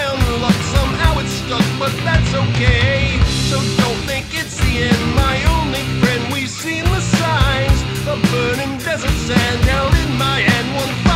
high luck, somehow it's stuck, but that's okay. So don't think it's the end, my only friend. We've seen the signs of burning desert sand held in my hand. One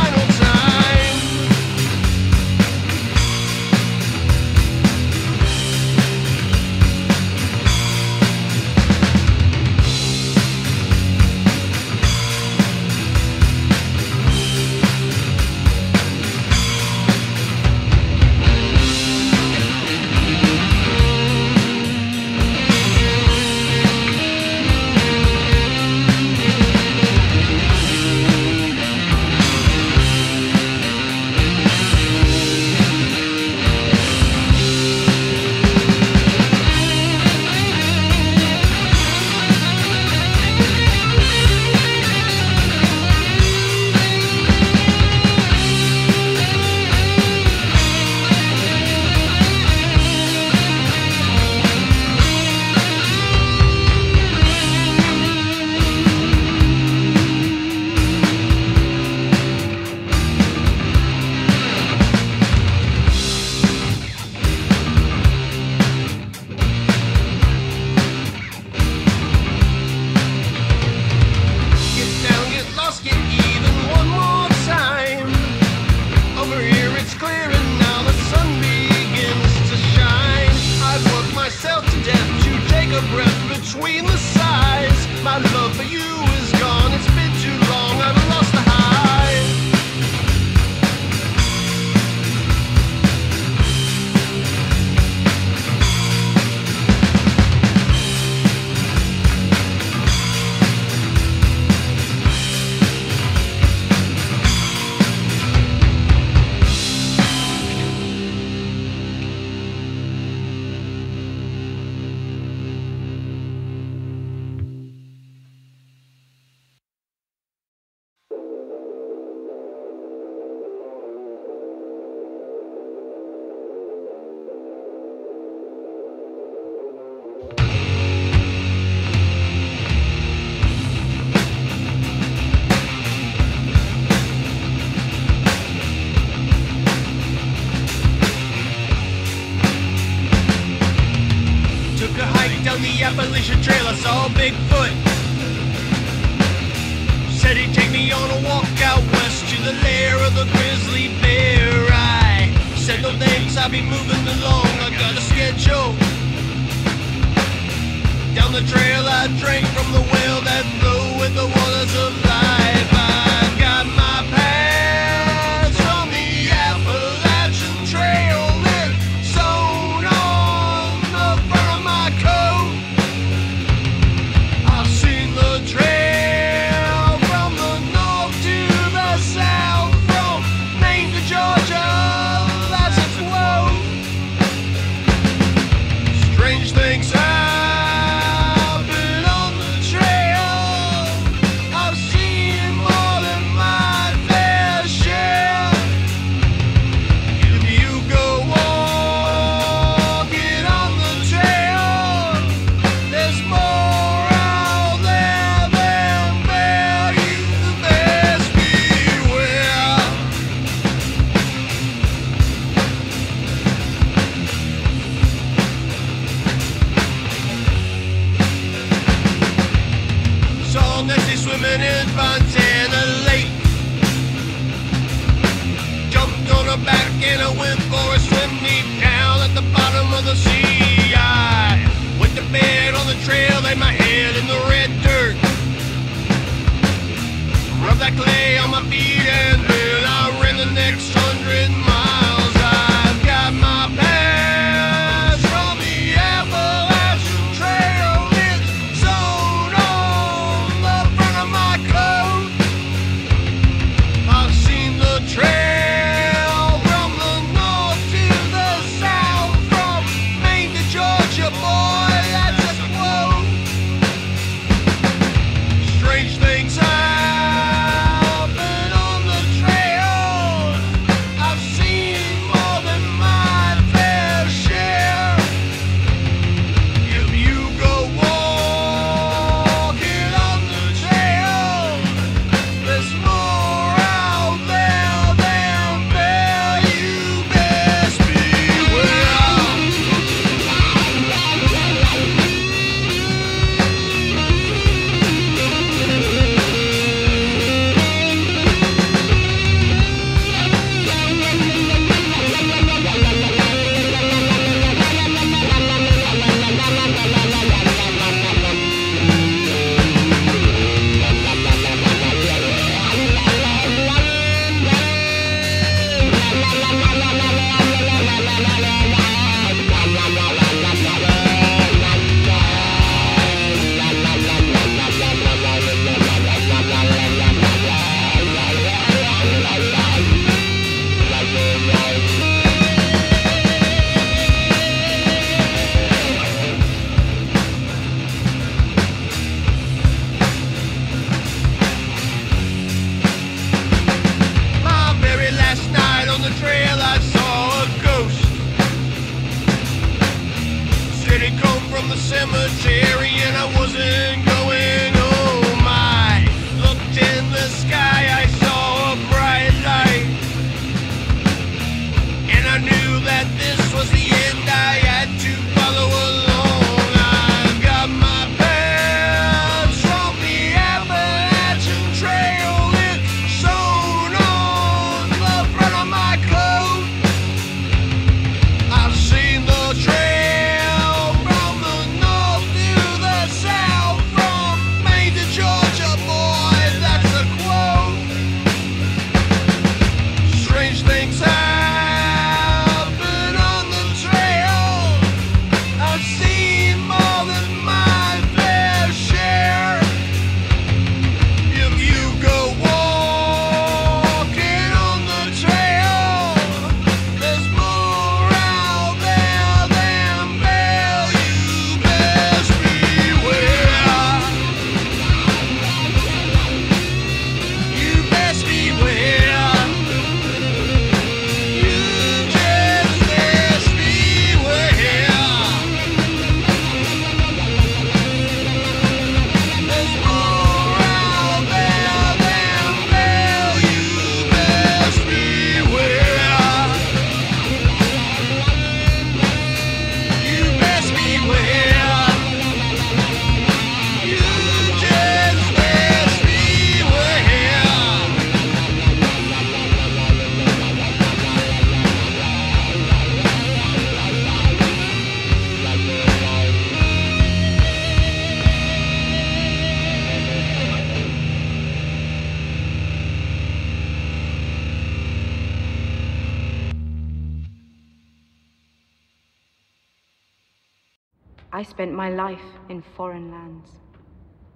I spent my life in foreign lands.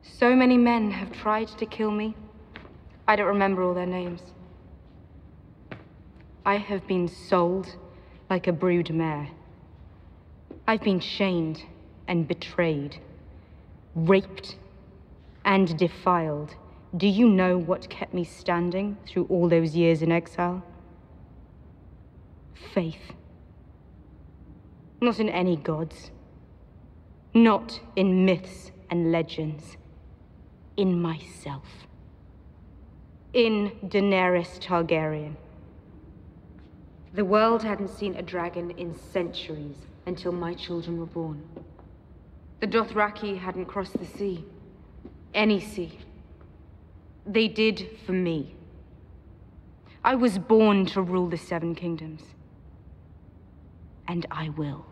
So many men have tried to kill me. I don't remember all their names. I have been sold like a brood mare. I've been shamed and betrayed, raped and defiled. Do you know what kept me standing through all those years in exile? Faith. Not in any gods. Not in myths and legends. In myself. In Daenerys Targaryen. The world hadn't seen a dragon in centuries until my children were born. The Dothraki hadn't crossed the sea. Any sea. They did for me. I was born to rule the Seven Kingdoms. And I will.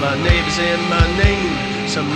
My neighbors, and my name. Some